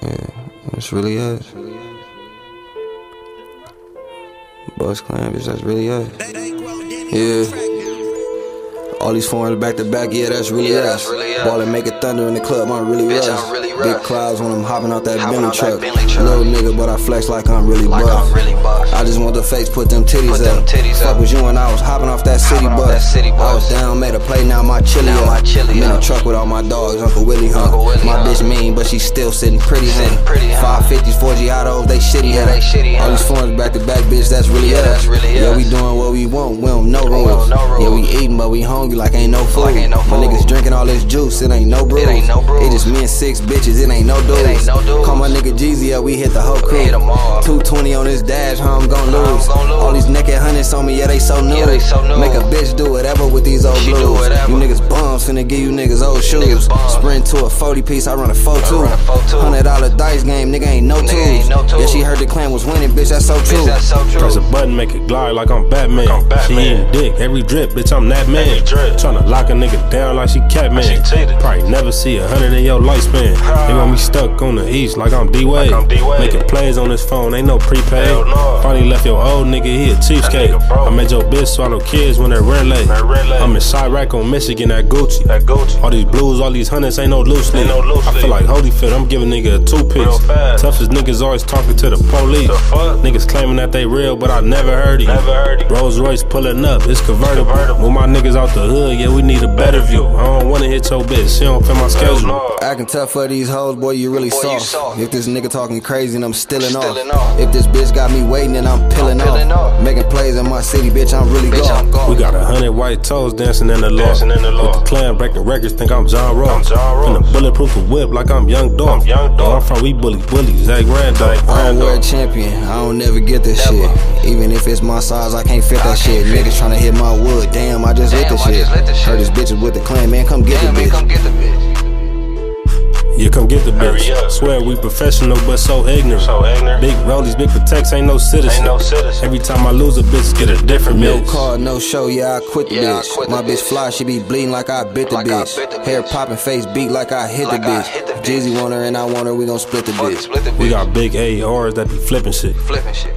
Yeah, that's really us. Bus Clan, bitch, that's really us. Yeah. All these foreigns back to back, yeah, that's really Yeah, us. really. Ballin' make it thunder in the club, I'm really Bitch, us. I'm really Big clouds when I'm hopping out that Hopping Bentley out that truck. Bentley truck. Little nigga, but I flex like I'm really Like buff. I'm really buff. I just want the face, put them titties Put up. them titties Fuck up. with you and I was hopping off that city Hopping bus. that city I was bus. down, made a play, now my chili Now up. my chili I'm in the truck with all my dogs, Uncle Willie Willie my hunt. bitch mean, but she still sitting pretty Sitting pretty, huh? 550s, 4 Giottos, they shitty Yeah, huh? they shitty, All these foreigns back to back, bitch, that's really Yeah, us. that's really Yeah, us. we doing what we want, we don't know rules. Yeah, we eating, but we hungry like ain't no food. Like ain't no My niggas drinking all this juice, it ain't no brews. ain't no brews. It just me and six bitches, it ain't no dudes. ain't no dudes. Call my nigga Jeezy up, we hit the whole crew. hit 'em all. 220 on this dash, how I'm gon' I'm lose. gon' lose. All these naked hundreds on me, yeah, they so new. Yeah, they so new. Make a bitch do whatever with these old She blues. whatever. You niggas bums, finna give you niggas old shoes. Niggas bums. Sprint to a 40 piece, I run a 4-2. a 4-2. Hundred dollar dice game, nigga ain't no Nigga tools. ain't no Yeah, she heard the clan was winning, bitch, that's so true. Bitch, that's so Press a button, make it glide like I'm Batman. I'm Batman. She eating dick, every drip, bitch, I'm that man. Tryna lock a nigga down like she Catman. Like she. Probably never see a hundred in your lifespan. They want me stuck on the east like I'm D-Wade. Like I'm D-Wade. Making plays on this phone, ain't no prepaid. Hell no. Finally left your old nigga, he a cheapskate. I made your bitch swallow kids when they rent late. That rent late. I'm in Chiraq on Michigan at Gucci. That Gucci. All these blues, all these hundreds ain't no loose Ain't no loose I feel leaf. like Holyfield, I'm giving nigga a two Real piece. fast. Toughest niggas always talking to the police. The? Niggas claiming that they real, but I never heard of you. Never heard of you. Rolls Royce pulling up, it's convertible. Convertible. Move my niggas out the hood, yeah, we need a better view. I don't wanna hit your bitch, she don't fit my schedule. no. Acting tough for these hoes, boy, you really Boy, you soft. soft. If this nigga talking crazy and I'm stealing, Stealing off. off. If this bitch got me waiting and I'm peeling, peeling off. off. Making plays in my city, bitch, I'm really Bitch, gone. I'm gone. We got a hundred white toes dancing in the law. In the law. With the clan breaking records, think I'm John Ross. I'm In a bulletproof whip like I'm Young Dolph. I'm Young Dolph. Oh, I'm from We Bully Bully, Zach Randolph. I don't wear a Randolph. champion, I don't never get this Never. shit. Even if it's my size, I can't fit I that shit. can't fit Niggas tryna hit my wood, damn, I just lit Damn, the I shit. just lit the Heard shit. this bitches with the clan, man, come get Damn, the man, bitch. come get the bitch. Yeah, come get the bitch. Swear we professional, but so ignorant. So ignorant. Big rollies, big protects, ain't no citizen. Ain't no citizen. Every time I lose a bitch, get a different No bitch. call, no show, yeah, I quit the Yeah, bitch. quit the my bitch bitch. fly, she be bleeding like I bit the Like bitch. bit the Hair bitch. popping, face beat like I hit Like the bitch. hit the. Jeezy want her and I want her, we gon' split the Fuck bitch. split the bitch. We got big ARs that be flipping shit. flipping shit.